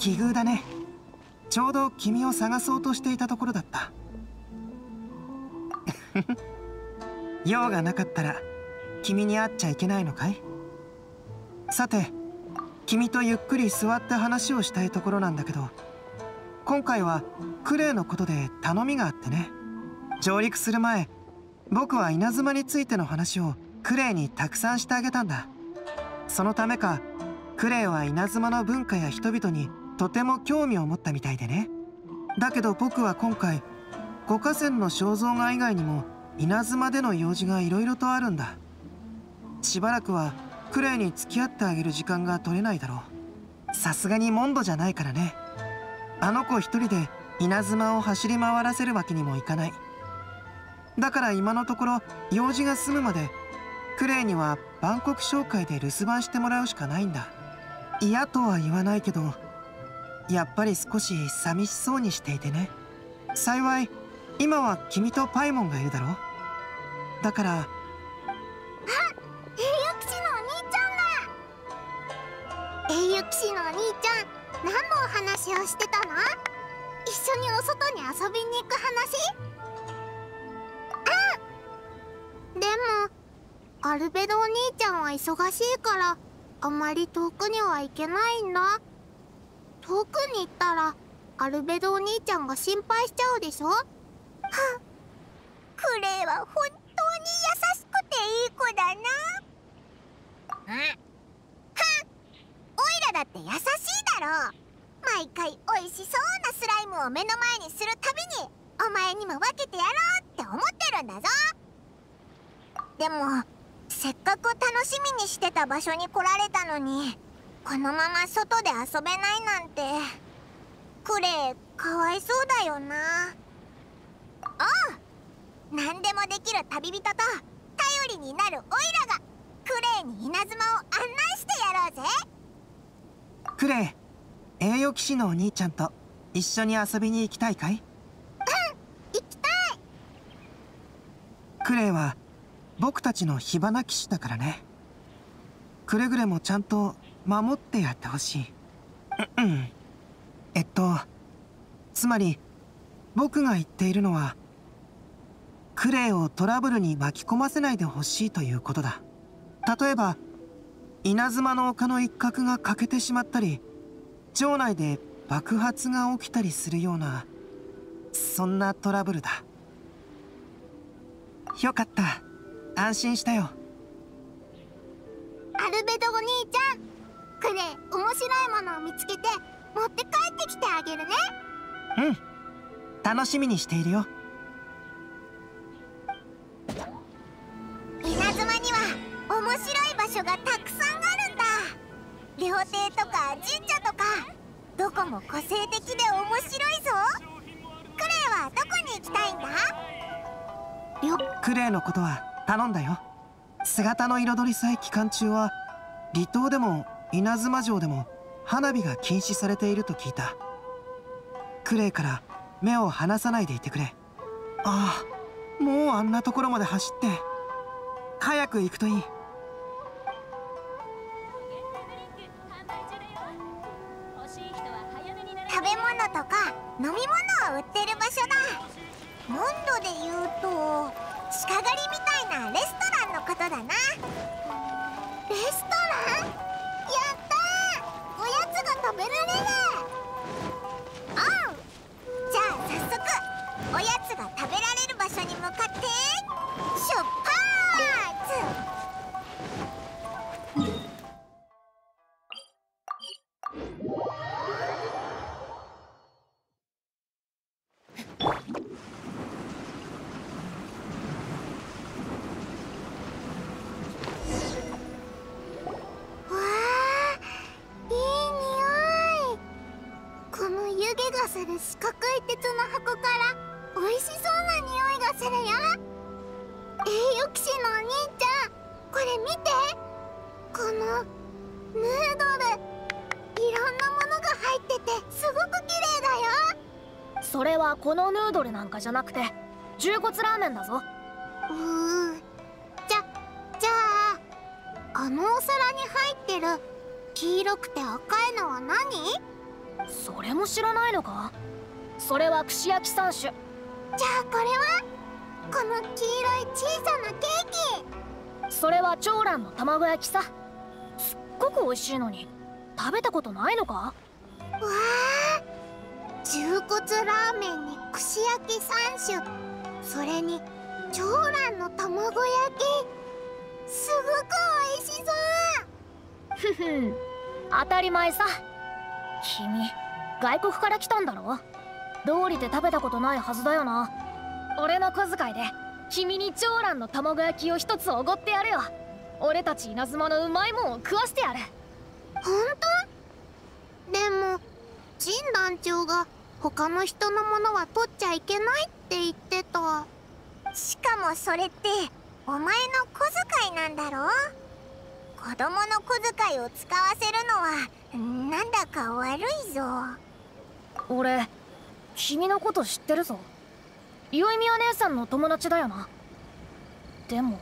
奇遇だね。ちょうど君を探そうとしていたところだった。用がなかったら君に会っちゃいけないのかい？さて君とゆっくり座って話をしたいところなんだけど今回はクレイのことで頼みがあってね。上陸する前僕は稲妻についての話をクレイにたくさんしてあげたんだ。そのためかクレイは稲妻の文化や人々にとても興味を持ったみたいでね。だけど僕は今回五河川の肖像画以外にも稲妻での用事がいろいろとあるんだ。しばらくはクレイに付き合ってあげる時間が取れないだろう。さすがにモンドじゃないからね。あの子一人で稲妻を走り回らせるわけにもいかない。だから今のところ用事が済むまでクレイには万国商会で留守番してもらうしかないんだ。嫌とは言わないけどやっぱり少し寂しそうにしていてね。幸い今は君とパイモンがいるだろだからあ栄誉騎士のお兄ちゃん。だ栄誉騎士のお兄ちゃん何のお話をしてたの？一緒にお外に遊びに行く話？うんでもアルベドお兄ちゃんは忙しいからあまり遠くには行けないんだ。遠くに行ったらアルベドお兄ちゃんが心配しちゃうでしょ？は クレイは本当に優しくていい子だな。はオイラだって優しいだろ。毎回美味しそうなスライムを目の前にするたびにお前にも分けてやろうって思ってるんだぞ。でもせっかく楽しみにしてた場所に来られたのにこのまま外で遊べないなんて。クレイかわいそうだよな。おう何でもできる旅人と頼りになるオイラがクレイに稲妻を案内してやろうぜ。クレイ栄誉騎士のお兄ちゃんと一緒に遊びに行きたいかい？うん行きたい。クレイは僕たちの火花騎士だからね。くれぐれもちゃんと守ってやってほしい。うんえっとつまり僕が言っているのはクレイをトラブルに巻き込ませないでほしいということだ。例えば稲妻の丘の一角が欠けてしまったり町内で爆発が起きたりするようなそんなトラブルだ。よかった。安心したよ。アルベドお兄ちゃん。クレイ面白いものを見つけて持って帰ってきてあげるね。うん。楽しみにしているよ。稲妻には面白い場所がたくさんあるんだ。料亭とか神社とかどこも個性的で面白いぞ。クレイはどこに行きたいんだ？クレイのことは頼んだよ。姿の彩りさえ期間中は離島でも稲妻城でも花火が禁止されていると聞いた。クレイから目を離さないでいてくれ。ああもうあんなところまで走って早く行くといい。食べ物とか飲み物を売ってる場所だ。モンドで言うと鹿狩りみたいなレストランのことだな。レスト食べられる。おうじゃあ早速おやつが食べられる場所に向かって。するよ。栄誉騎士のお兄ちゃんこれ見て。このヌードル。いろんなものが入っててすごく綺麗だよ。それはこのヌードルなんかじゃなくて重骨ラーメンだぞ。うーじゃじゃああのお皿に入ってる黄色くて赤いのは何？それも知らないのか？それは串焼き三種。じゃあこれは？この黄色い小さなケーキ。それは長蘭の卵焼きさ。すっごく美味しいのに食べたことないのか？わあ重骨ラーメンに串焼き3種。それに長蘭の卵焼き。すごく美味しそう。ふふ。当たり前さ。君外国から来たんだろ？道理で食べたことないはずだよな俺の小遣いで君に長蘭の卵焼きを一つおごってやるよ。俺たち稲妻のうまいもんを食わしてやる。本当？でも陳団長が他の人のものは取っちゃいけないって言ってた。しかもそれってお前の小遣いなんだろ？子供の小遣いを使わせるのはなんだか悪いぞ。俺君のこと知ってるぞ宵宮姉さんの友達だよな。でも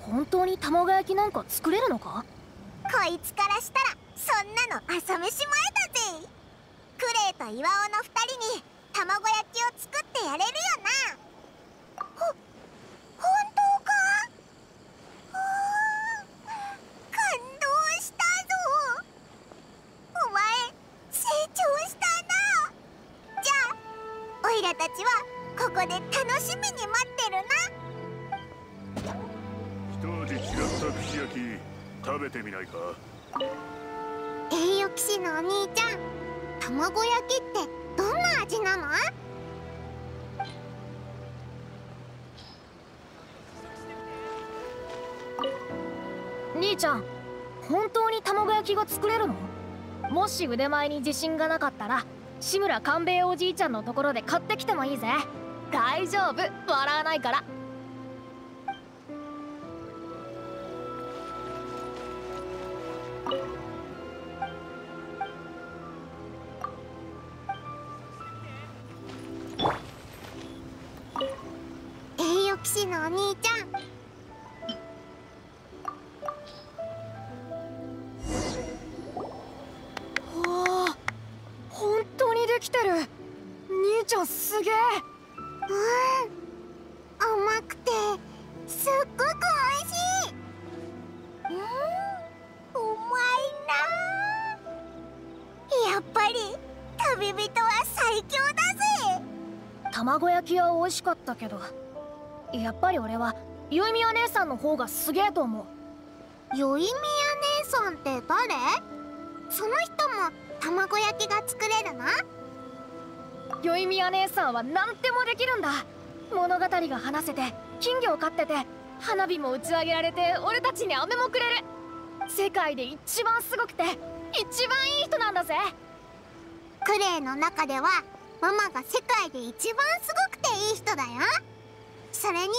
本当に卵焼きなんか作れるのか？こいつからしたらそんなの朝飯前だぜ。クレイと岩尾の2人に卵焼きを作ってやれるよな。ほ本当か？感動したぞ。お前成長したな。じゃあオイラたちはここで楽しみに待ってるな。一味違った串焼き食べてみないか？栄誉騎士のお兄ちゃん卵焼きってどんな味なの？兄ちゃん本当に卵焼きが作れるの？もし腕前に自信がなかったら志村勘兵衛おじいちゃんのところで買ってきてもいいぜ大丈夫。笑わないから。旅人は最強だぜ。卵焼きは美味しかったけどやっぱり俺は宵宮姉さんの方がすげえと思う。宵宮姉さんって誰？その人も卵焼きが作れるの？宵宮姉さんは何でもできるんだ。物語が話せて金魚を飼ってて花火も打ち上げられて俺たちに飴もくれる。世界で一番すごくて一番いい人なんだぜクレイの中ではママが世界で一番すごくていい人だよ。それに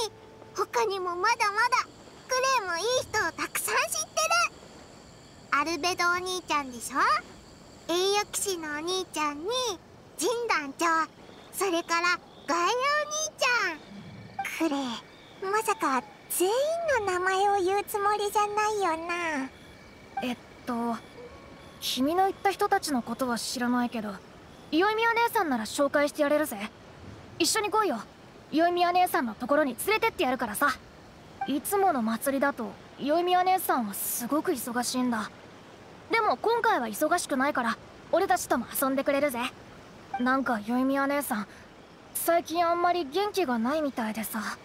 他にもまだまだクレイもいい人をたくさん知ってる。アルベドお兄ちゃんでしょ？栄誉騎士のお兄ちゃんにジン団長。それからガイアお兄ちゃん。クレイまさか全員の名前を言うつもりじゃないよな。えっと君の言った人たちのことは知らないけど宵宮姉さんなら紹介してやれるぜ。一緒に来いよ。宵宮姉さんのところに連れてってやるからさ。いつもの祭りだと宵宮姉さんはすごく忙しいんだ。でも今回は忙しくないから俺たちとも遊んでくれるぜ。なんか宵宮姉さん最近あんまり元気がないみたいでさ。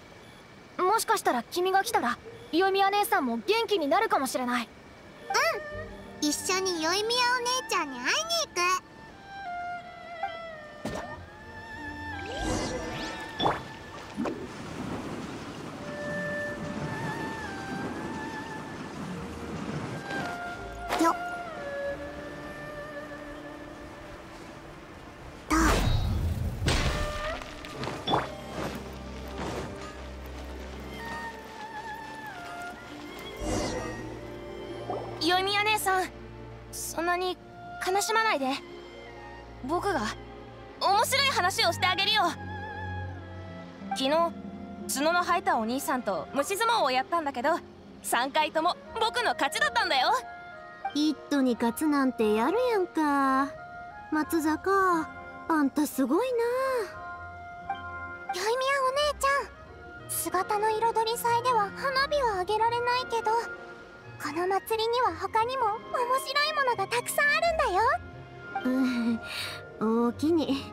もしかしたら君が来たら宵宮姉さんも元気になるかもしれない。うん一緒に宵宮お姉ちゃんに会いに行く。ないで。僕が面白い話をしてあげるよ。昨日角の生えたお兄さんと虫相撲をやったんだけど3回とも僕の勝ちだったんだよ。イットに勝つなんてやるやんか。松坂あんたすごいな。よいみやお姉ちゃん。姿の彩り祭では花火はあげられないけどこの祭りには他にも面白いものがたくさんあるんだようん。大きに。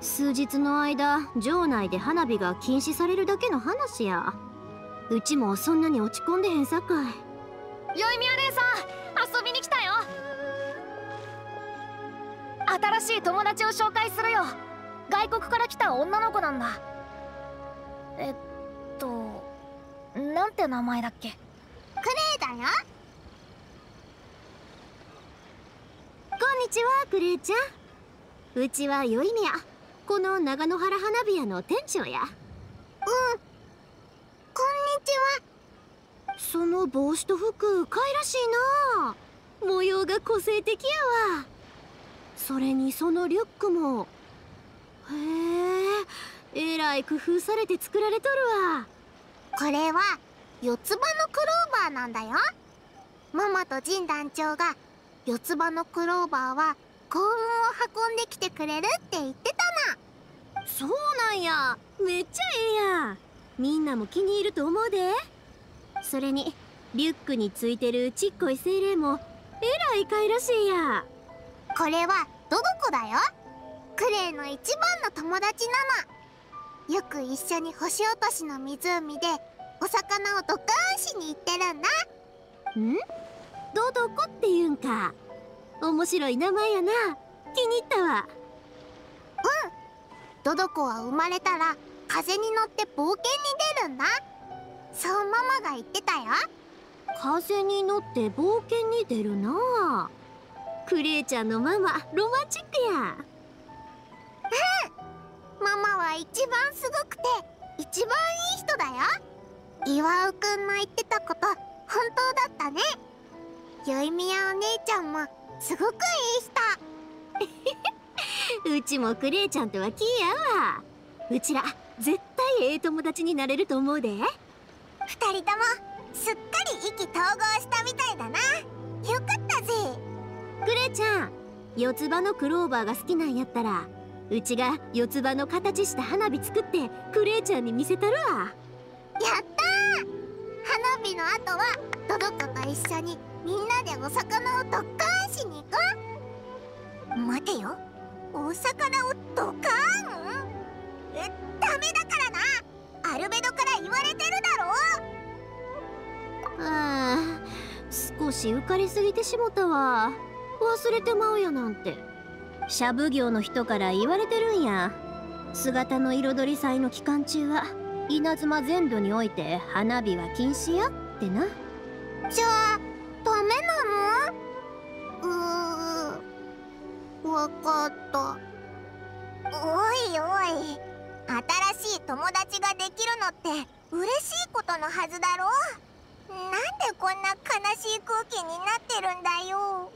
数日の間城内で花火が禁止されるだけの話や。うちもそんなに落ち込んでへんさかい。よいみや姉さん遊びに来たよ。新しい友達を紹介するよ。外国から来た女の子なんだ。えっとなんて名前だっけ？クレイだよこんにちはクレイちゃん。うちはよいみや。この長野原花火屋の店長や。うん。こんにちは。その帽子と服かいらしいな。模様が個性的やわ。それにそのリュックも。へええらい工夫されて作られとるわ。これは四つ葉のクローバーなんだよ。ママとジン団長が四つ葉のクローバーは幸運を運んできてくれるって言ってたのそうなんや。めっちゃええやん。みんなも気に入ると思うで。それにリュックについてるちっこい精霊もえらいかいらしいや。これはドドコだよ？クレイの一番の友達なの。よく一緒に星落としの湖でお魚をドカーンしに行ってるんだ。ん？ドドコって言うんか。面白い名前やな。気に入ったわ。ドドコは生まれたら風に乗って冒険に出るんだ。そうママが言ってたよ。風に乗って冒険に出るな。クレイちゃんのママロマンチックや。ママは一番すごくて一番いい人だよ。岩尾くんの言ってたこと本当だったねよいみやお姉ちゃんもすごくいい人。うちもクレイちゃんとはキーやわ。うちら絶対ええ友達になれると思うで。二人ともすっかり意気投合したみたいだな。よかったぜ。クレイちゃん四つ葉のクローバーが好きなんやったらうちが四つ葉の形した花火作ってクレイちゃんに見せたるわ。やったー。花火の後はドドコと一緒にみんなでお魚をドッカーンしに行こう。待てよ。お魚をドカーン？えダメだからな。アルベドから言われてるだろ。あー少し浮かれすぎてしもたわ。忘れてまうやなんて。シャブ業の人から言われてるんや。姿の彩り祭の期間中は稲妻全土において花火は禁止やってな。じゃあダメなの？うーわかった。おいおい新しい友達ができるのって嬉しいことのはずだろ？なんでこんな悲しい空気になってるんだよ？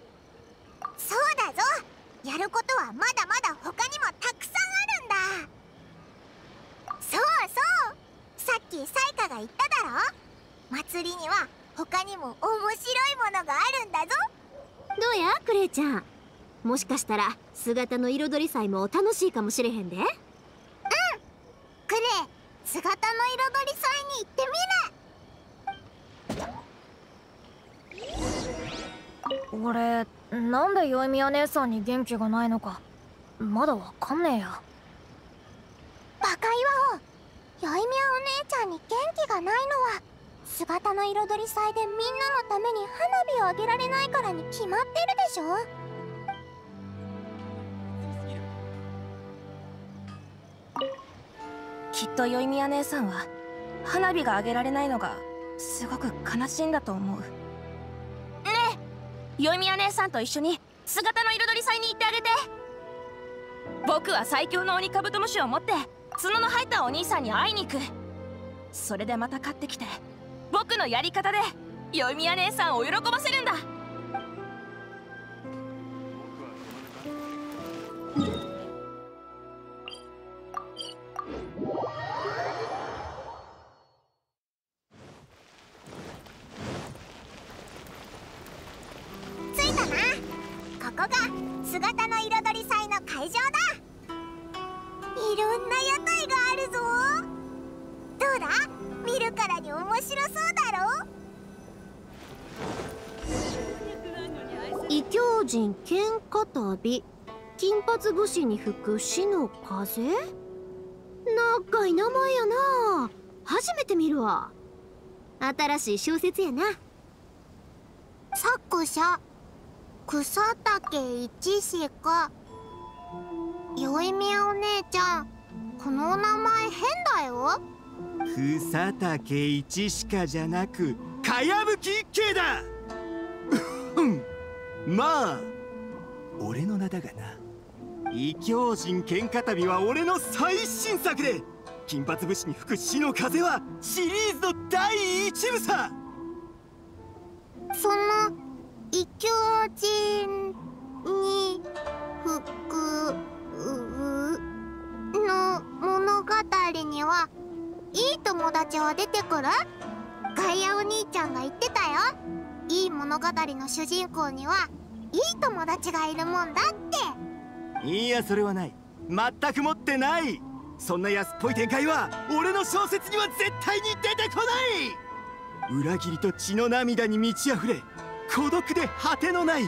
そうだぞ。やることはまだまだ他にもたくさんあるんだ。そうそう。さっきサイカが言っただろ？祭りには他にも面白いものがあるんだぞ。どうやクレイちゃん？もしかしたら姿の彩り祭も楽しいかもしれへんで。クレイ姿の彩り祭に行って俺なんでよいみや姉さんに元気がないのか。まだわかんねえや。みるバカ岩尾よいみやお姉ちゃんに元気がないのは姿の彩り祭でみんなのために花火をあげられないからに決まってるでしょ？きっとよいみや姉さんは花火があげられないのがすごく悲しいんだと思う。ねえよいみや姉さんと一緒に姿の彩り祭に行ってあげて。僕は最強の鬼カブトムシを持って角の生えたお兄さんに会いに行く。それでまた買ってきて僕のやり方でよいみや姉さんを喜ばせるんだ。嘩旅金髪武士に吹く死の風？長い名前やな。初めて見るわ。新しい小説やな。作者草竹一志かよいみやお姉ちゃんこのお名前変だよ。草竹一しかじゃなくかやぶき一慶だ。うん。まあ俺の名だがな。異教人喧嘩旅は俺の最新作で金髪武士に吹く死の風はシリーズの第一部さ。その異教人に吹くうの物語にはいい友達は出てくる？ガイアお兄ちゃんが言ってたよ。いい物語の主人公にはいい友達がいるもんだって。いやそれはない。全く持ってない。そんな安っぽい展開は俺の小説には絶対に出てこない。裏切りと血の涙に満ち溢れ孤独で果てのない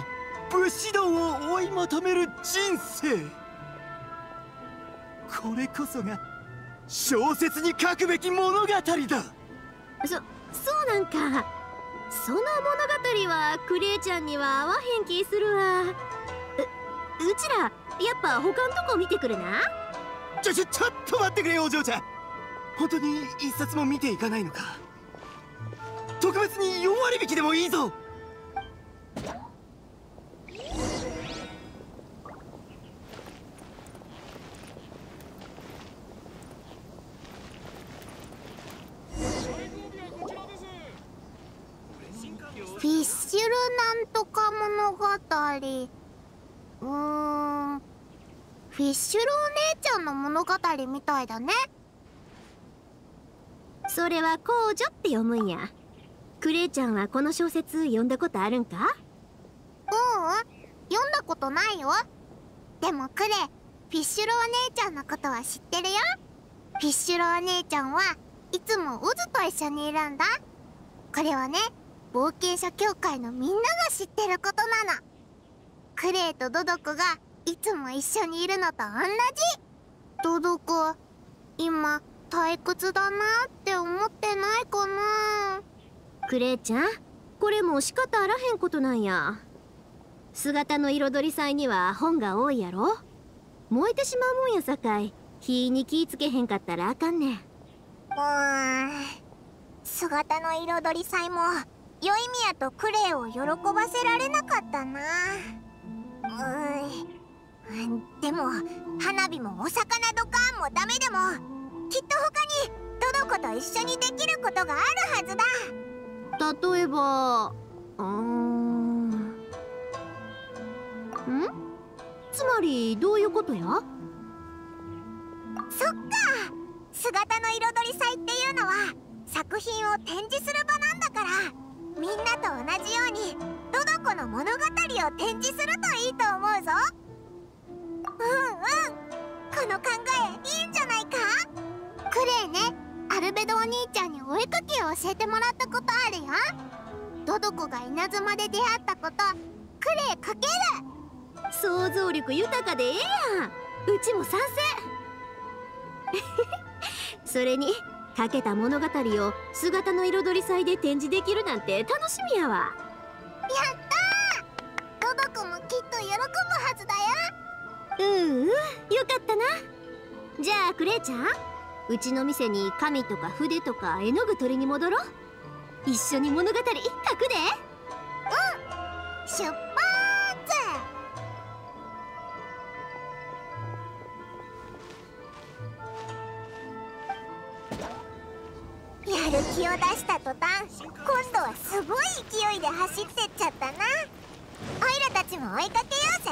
武士道を追い求める人生。これこそが小説に書くべき物語だ。そそうなんかその物語はクレイちゃんには合わへん気するわ。ううちらやっぱ他のとこ見てくるな。ちょちょちょっと待ってくれお嬢ちゃん。本当に一冊も見ていかないのか。特別に4割引きでもいいぞフィッシュルなんとか物語うーんフィッシュルお姉ちゃんの物語みたいだね。それは公女って読むんや。クレイちゃんはこの小説読んだことあるんか？ううん読んだことないよ。でもクレフィッシュルお姉ちゃんのことは知ってるよ。フィッシュルお姉ちゃんはいつもウズと一緒にいるんだ。これはね冒険者協会のみんなが知ってることなのクレイとドドコがいつも一緒にいるのと同じ。ドドコ今退屈だなって思ってないかな。クレイちゃんこれも仕方あらへんことなんや。姿の彩り祭には本が多いやろ。燃えてしまうもんやさかい。火に気ぃつけへんかったらあかんねん。うーん。姿の彩り祭もよいみやとクレイを喜ばせられなかったなうーん。でも花火もお魚ドカーンもダメでもきっと他にトドコと一緒にできることがあるはずだ。例えばうーん。ん？つまりどういうことや？そっか。姿の彩り祭っていうのは作品を展示する場なんだからみんなと同じようにトドコの物語を展示するといいと思うぞ。うんうんこの考えいいんじゃないか？クレイねアルベドお兄ちゃんにお絵かきを教えてもらったことあるよ。トドコが稲妻で出会ったことクレイかける。想像力豊かでええやん。うちも賛成。それにかけた物語を姿の彩り祭で展示できるなんて楽しみやわ。やったー。トドコもきっと喜ぶはずだよ。うんうんよかったな。じゃあクレイちゃんうちの店に紙とか筆とか絵の具取りに戻ろう。一緒に物語書くで。出発気を出した途端今度はすごい勢いで走ってっちゃったな。オイラたちも追いかけようぜ。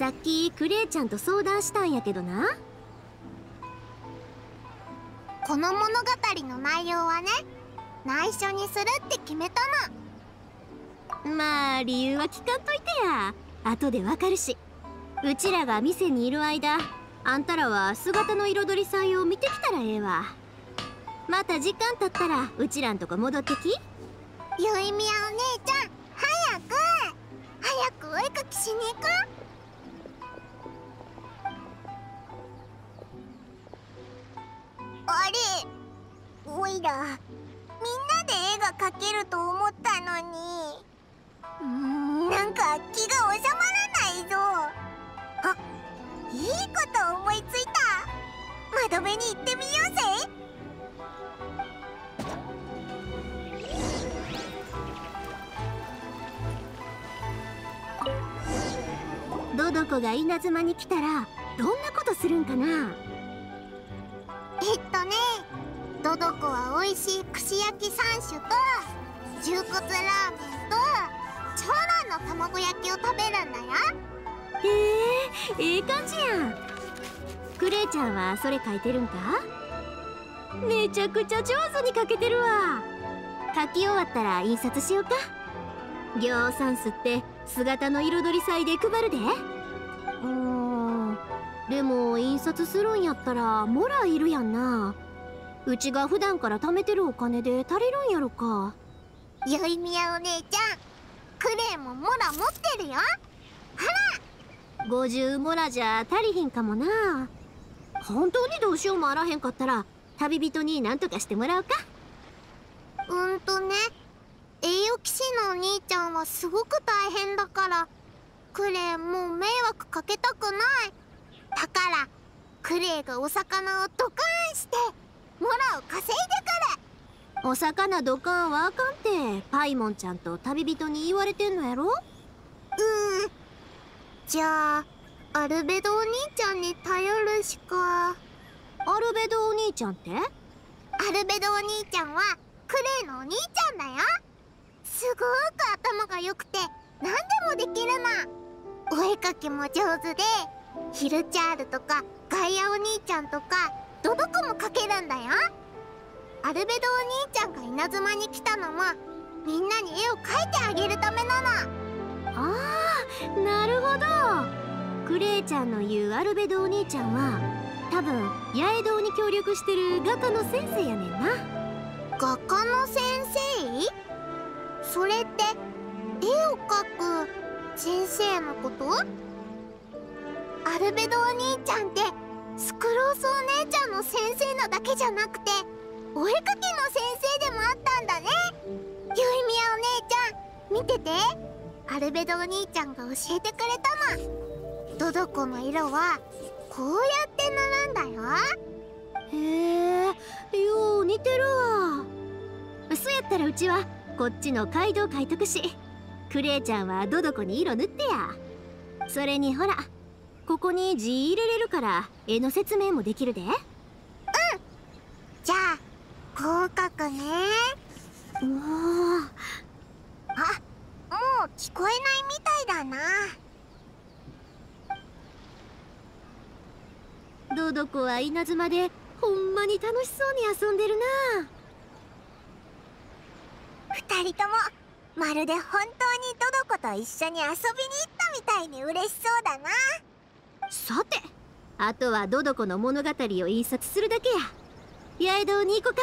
さっきクレイちゃんと相談したんやけどな。この物語の内容はね内緒にするって決めたの。まあ理由は聞かんといてや。後でわかるし。うちらが店にいる間あんたらは姿の彩り祭を見てきたらええわ。また時間経ったらうちらんとこ戻ってき。ゆいみやお姉ちゃん早く。早くお絵かきしに行こうみんなで絵が描けると思ったのに。うーんなんか気が収まらないぞ。あいいこと思いついた。窓辺に行ってみようぜ。どどこが稲妻に来たらどんなことするんかな？えっとねどどこは美味しい串焼き3種と牛骨ラーメンと長蘭の卵焼きを食べるんだよ。へえええ感じやん。クレイちゃんはそれ書いてるんか？めちゃくちゃ上手に書けてるわ。書き終わったら印刷しようか。ぎょうさんすって姿の彩り祭で配るで。うーんでも印刷するんやったらモラいるやんな。うちが普段から貯めてるお金で足りるんやろか。ゆいみやお姉ちゃんクレイもモラ持ってるよ。50モラじゃ足りひんかもな。本当にどうしようもあらへんかったら旅人に何とかしてもらうか。うんとね栄養騎士のお兄ちゃんはすごく大変だからクレイもう迷惑かけたくない。だからクレイがお魚をドカーンしてモラを稼いでくるお魚ドカンはあかんってパイモンちゃんと旅人に言われてんのやろ？うん。じゃあアルベドお兄ちゃんに頼るしか。アルベドお兄ちゃんって？アルベドお兄ちゃんはクレイのお兄ちゃんだよ。すごく頭が良くて何でもできるのお絵かきも上手でヒルチャールとかガイアお兄ちゃんとかドドコも描けるんだよ。アルベドお兄ちゃんが稲妻に来たのもみんなに絵を描いてあげるためなの。ああなるほど。クレイちゃんの言うアルベドお兄ちゃんは多分八重堂に協力してる画家の先生やねんな。画家の先生？それって絵を描く先生のこと？アルベドお兄ちゃんってスクロースお姉ちゃんの先生なだけじゃなくてお絵描きの先生でもあったんだね。ゆいみやお姉ちゃん見てて。アルベドお兄ちゃんが教えてくれたの。ドドコの色はこうやって塗るんだよ。へえよう似てるわ。そうやったらうちはこっちの街道書いとくしクレイちゃんはどどこに色塗ってや。それにほらここに字入れれるから絵の説明もできるで。じゃあこう書くね。うわあもう聞こえないみたいだな。どどこは稲妻でほんまに楽しそうに遊んでるな。二人ともまるで本当にドドコと一緒に遊びに行ったみたいに嬉しそうだなさてあとはどどこの物語を印刷するだけや。八重堂に行こうか。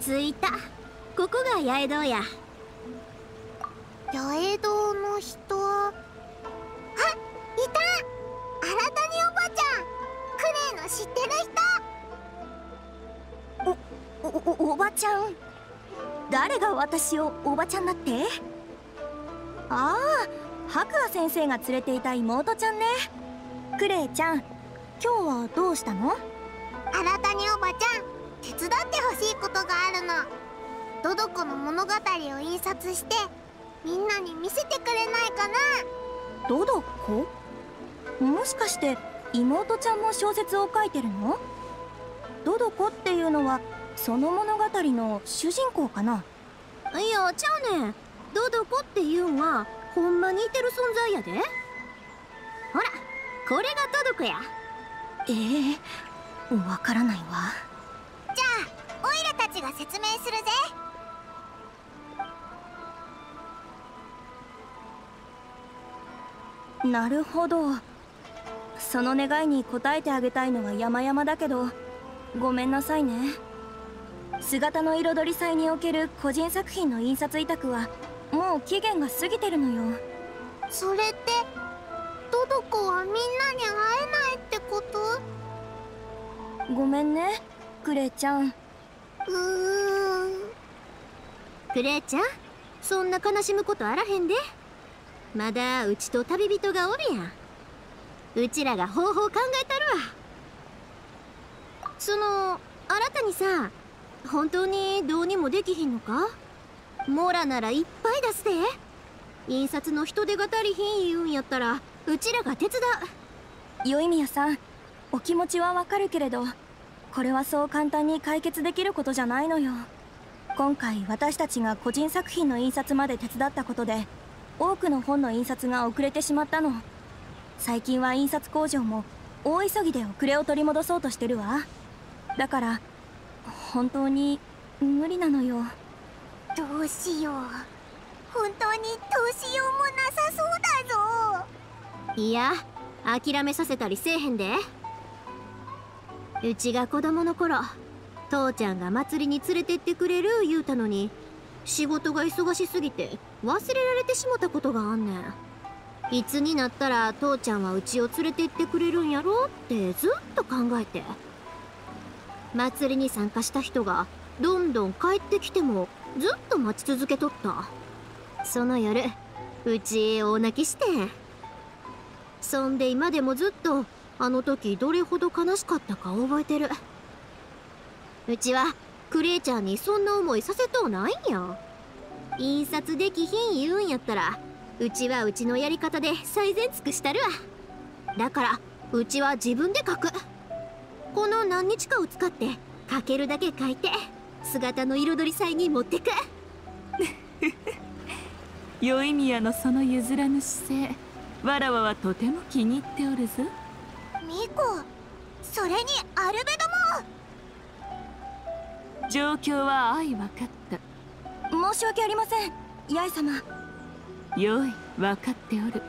着いた。ここが八重堂や。八重堂の人知ってる人？おおおばちゃん。誰が私をおばちゃんだって？ああ白亜先生が連れていた妹ちゃんね。クレイちゃん今日はどうしたの？新谷おばちゃん手伝ってほしいことがあるの。ドドコの物語を印刷してみんなに見せてくれないかな？ドドコ？もしかして妹ちゃんも小説を書いてるの？ドドコっていうのはその物語の主人公かな？いやちゃうねん。ドドコっていうんはほんまにいてる存在やで。ほらこれがドドコや。ええわからないわ。じゃあオイラたちが説明するぜ。なるほどその願いに応えてあげたいのは山々だけどごめんなさいね。姿の彩り祭における個人作品の印刷委託はもう期限が過ぎてるのよ。それってトドコはみんなに会えないってこと？ごめんねクレイちゃん。うーん。クレイちゃん？そんな悲しむことあらへんで。まだうちと旅人がおるやんうちらが方法考えたるわ。その新たにさ本当にどうにもできひんのか？モラならいっぱい出すで印刷の人手が足りひん言うんやったらうちらが手伝う。宵宮さんお気持ちはわかるけれどこれはそう簡単に解決できることじゃないのよ。今回私たちが個人作品の印刷まで手伝ったことで多くの本の印刷が遅れてしまったの。最近は印刷工場も大急ぎで遅れを取り戻そうとしてるわ。だから本当に無理なのよ。どうしよう。本当にどうしようもなさそうだぞ。いや諦めさせたりせえへんで。うちが子供の頃父ちゃんが祭りに連れてってくれる言うたのに仕事が忙しすぎて忘れられてしもたことがあんねんいつになったら父ちゃんはうちを連れて行ってくれるんやろってずっと考えて。祭りに参加した人がどんどん帰ってきてもずっと待ち続けとった。その夜うち大泣きして。そんで今でもずっとあの時どれほど悲しかったか覚えてる。うちはクレイちゃんにそんな思いさせとうないんや。印刷できひん言うんやったらうちはうちのやり方で最善尽くしたるわ。だからうちは自分で書く。この何日かを使って書けるだけ書いて姿の彩り祭に持ってく。宵宮のその譲らぬ姿勢わらわはとても気に入っておるぞ。ミコそれにアルベドも状況は相分かった。申し訳ありません。八重様よい分かっておる。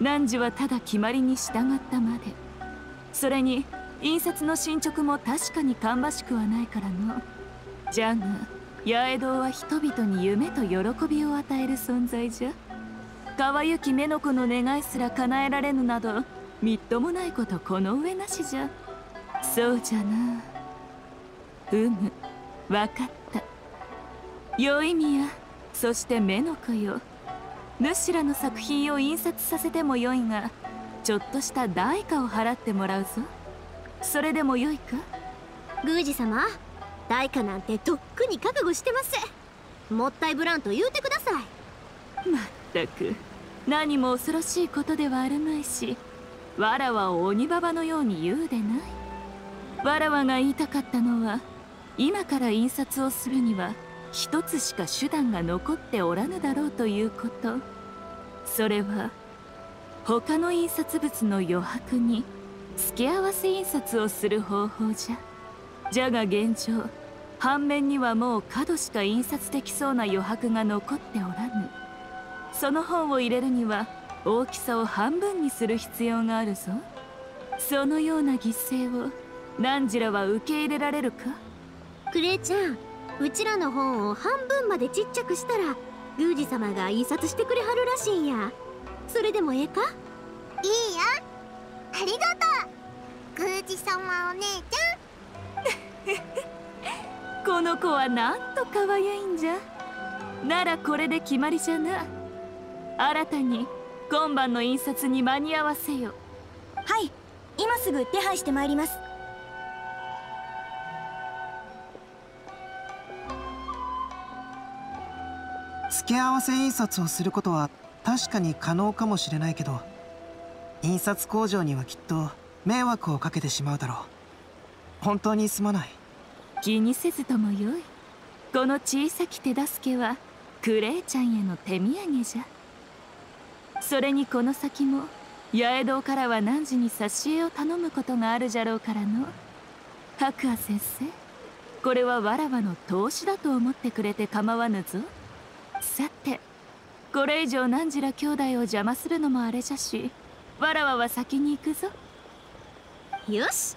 汝はただ決まりに従ったまで。それに印刷の進捗も確かに芳しくはないからの。じゃが八重堂は人々に夢と喜びを与える存在じゃ。川行き目の子の願いすら叶えられぬなどみっともないことこの上なしじゃ。そうじゃな。うむ分かった。宵宮そして目の子よ。主らの作品を印刷させてもよいがちょっとした代価を払ってもらうぞ。それでもよいか？宮司様代価なんてとっくに覚悟してます。もったいぶらんと言うてください。まったく。何も恐ろしいことではあるまいしわらわを鬼ババのように言うでない。わらわが言いたかったのは今から印刷をするには一つしか手段が残っておらぬだろうということ。それは他の印刷物の余白に付け合わせ印刷をする方法じゃ。じゃが現状反面にはもう角しか印刷できそうな余白が残っておらぬ。その本を入れるには大きさを半分にする必要があるぞ。そのような犠牲を汝らは受け入れられるか？クレイちゃんうちらの本を半分までちっちゃくしたら宮司様が印刷してくれはるらしいんや。それでもええか？いいよ。ありがとう。宮司様お姉ちゃん。この子はなんと可愛いんじゃ。ならこれで決まりじゃな。新たに今晩の印刷に間に合わせよ。はい。今すぐ手配してまいります付け合わせ印刷をすることは確かに可能かもしれないけど印刷工場にはきっと迷惑をかけてしまうだろう。本当にすまない。気にせずともよい。この小さき手助けはクレイちゃんへの手土産じゃ。それにこの先も八重堂からは何時に挿絵を頼むことがあるじゃろうからの。白亜先生これはわらわの投資だと思ってくれて構わぬぞ。さてこれ以上何時ら兄弟を邪魔するのもあれじゃしわらわは先に行くぞ。よし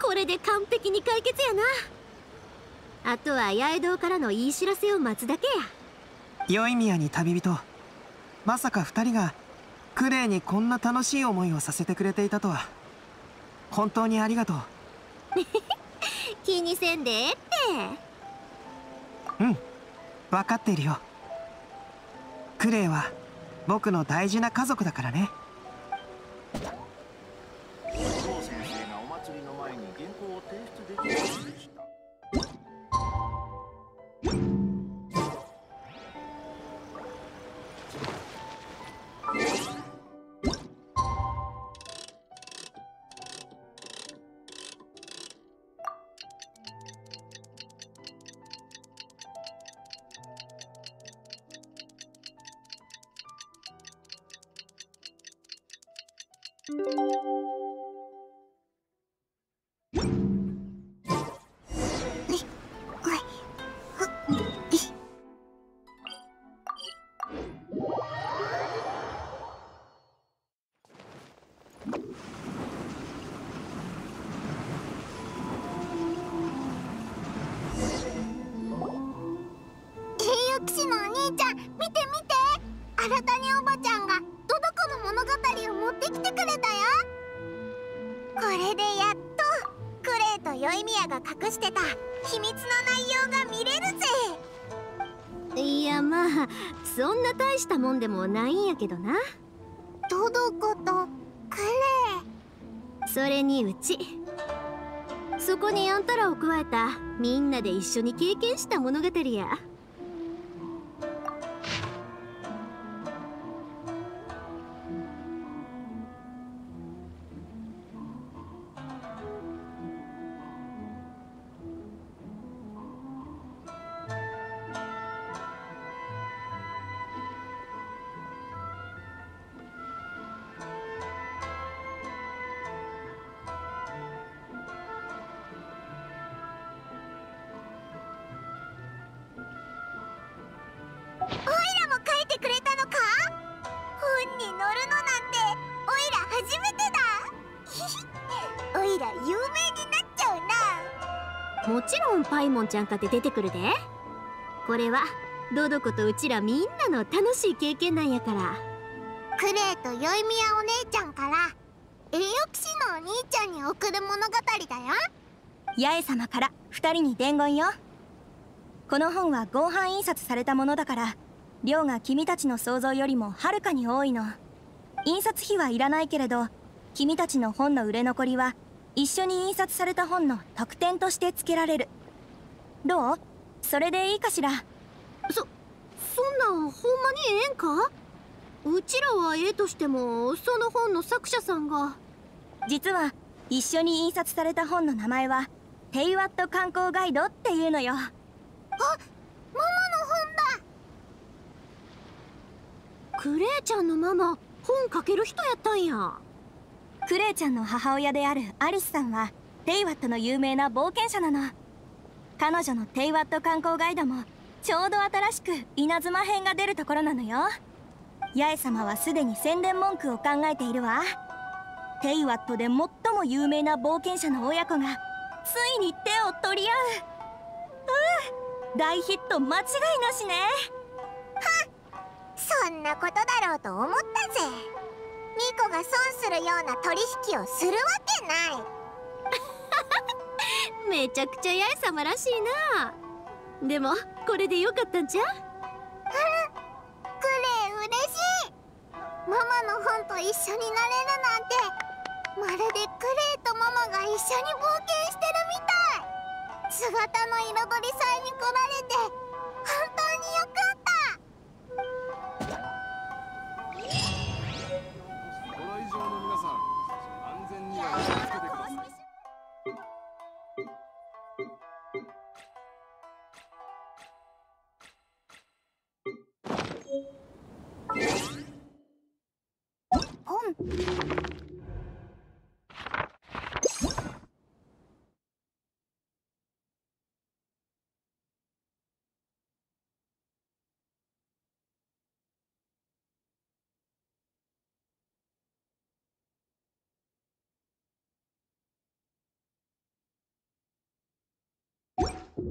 これで完璧に解決やな。あとは八重堂からの言い知らせを待つだけや。良い宮に旅人。まさか二人がクレイにこんな楽しい思いをさせてくれていたとは。本当にありがとう。気にせんでええって。うん分かっているよクレイは僕の大事な家族だからね。そんな大したもんでもないんやけどな。ドドコとクレそれにうち。そこにあんたらを加えたみんなで一緒に経験した物語やちゃんかって出てくるで。これはドドコとうちらみんなの楽しい経験なんやから。クレイとヨイミヤお姉ちゃんから栄養騎士のお兄ちゃんに送る物語だよ。八重様から2人に伝言よ。この本は合版印刷されたものだから量が君たちの想像よりもはるかに多いの。印刷費はいらないけれど君たちの本の売れ残りは一緒に印刷された本の特典として付けられるどう？それでいいかしら？そそんなんほんまにええんか？うちらはええとしてもその本の作者さんが。実は一緒に印刷された本の名前はテイワット観光ガイドっていうのよ。ママの本だ。クレイちゃんのママ本書ける人やったんや。クレイちゃんの母親であるアリスさんはテイワットの有名な冒険者なの彼女のテイワット観光ガイドもちょうど新しく稲妻編が出るところなのよ。八重様はすでに宣伝文句を考えているわ。テイワットで最も有名な冒険者の親子がついに手を取り合う。うん大ヒット間違いなしね。はっそんなことだろうと思ったぜ。ミコが損するような取引をするわけない。めちゃくちゃ八重様らしいな。でもこれでよかったんじゃ？クレイ嬉しい。ママの本と一緒になれるなんてまるでクレイとママが一緒に冒険してるみたい。姿の彩り祭に来られて本当によかった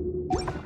よ